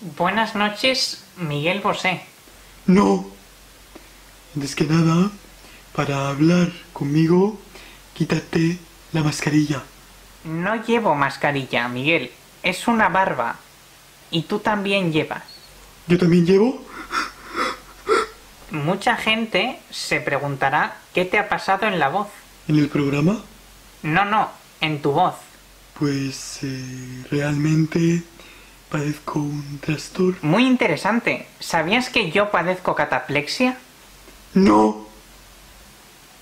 Buenas noches, Miguel Bosé. No. Antes que nada, para hablar conmigo, quítate la mascarilla. No llevo mascarilla, Miguel. Es una barba. Y tú también llevas. ¿Yo también llevo? Mucha gente se preguntará qué te ha pasado en la voz. ¿En el programa? No, no, en tu voz. Pues eh, realmente padezco un trastorno. Muy interesante. ¿Sabías que yo padezco cataplexia? No.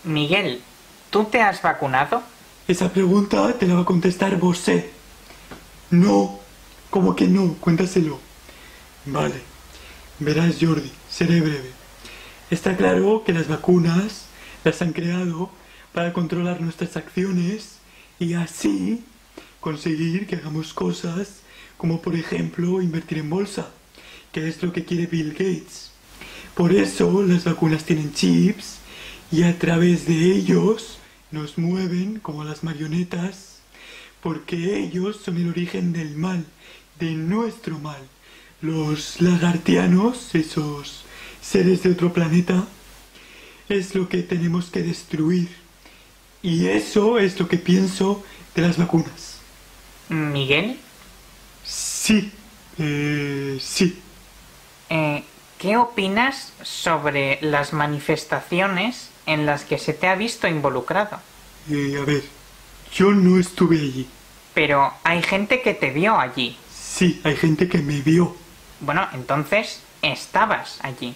Miguel, ¿tú te has vacunado? Esa pregunta te la va a contestar Bosé. No. ¿Cómo que no? Cuéntaselo. Vale. Verás, Jordi, seré breve. Está claro que las vacunas las han creado para controlar nuestras acciones y así conseguir que hagamos cosas como por ejemplo invertir en bolsa, que es lo que quiere Bill Gates. Por eso las vacunas tienen chips y a través de ellos nos mueven como las marionetas, porque ellos son el origen del mal, de nuestro mal. Los lagartianos, esos seres de otro planeta, es lo que tenemos que destruir. Y eso es lo que pienso de las vacunas. Miguel, Sí, eh, sí. eh, ¿qué opinas sobre las manifestaciones en las que se te ha visto involucrado? Eh, a ver, yo no estuve allí. Pero hay gente que te vio allí. Sí, hay gente que me vio. Bueno, entonces estabas allí.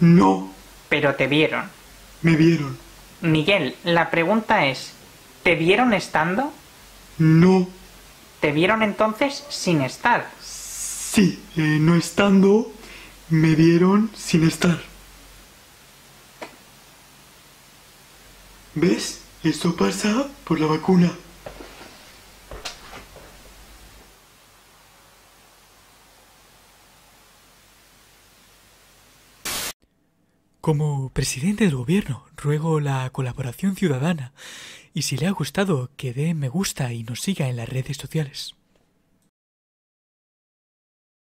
No, Pero te vieron. me vieron. Miguel, la pregunta es, ¿te vieron estando? No, ¿Te vieron entonces sin estar? sí, eh, no estando, me vieron sin estar. ¿Ves? Esto pasa por la vacuna. Como presidente del gobierno, ruego la colaboración ciudadana y si le ha gustado, que dé me gusta y nos siga en las redes sociales.